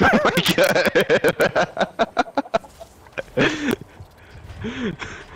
Oh my god.